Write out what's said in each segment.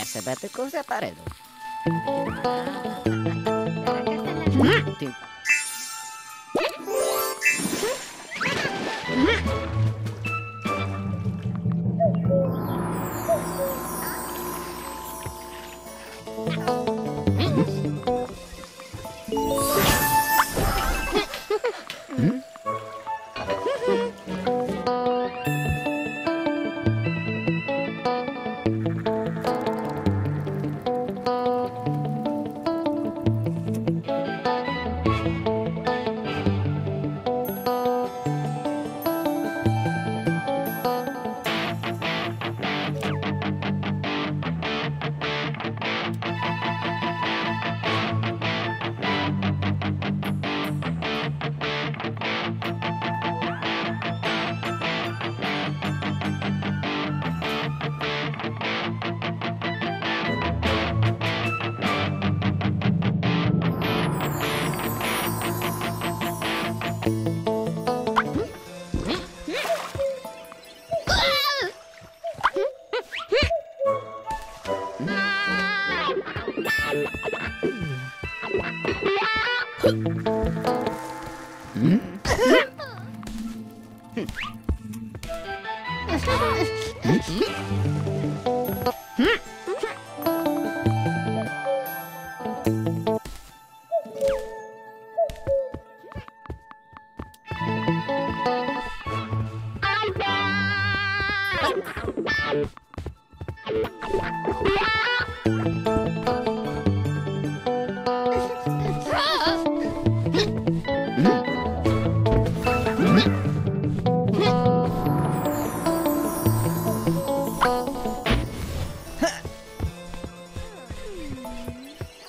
Essa bate com a parede. Hum. hum? hum? Yeah!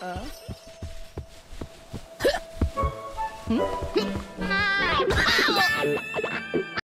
Uh. Hmm?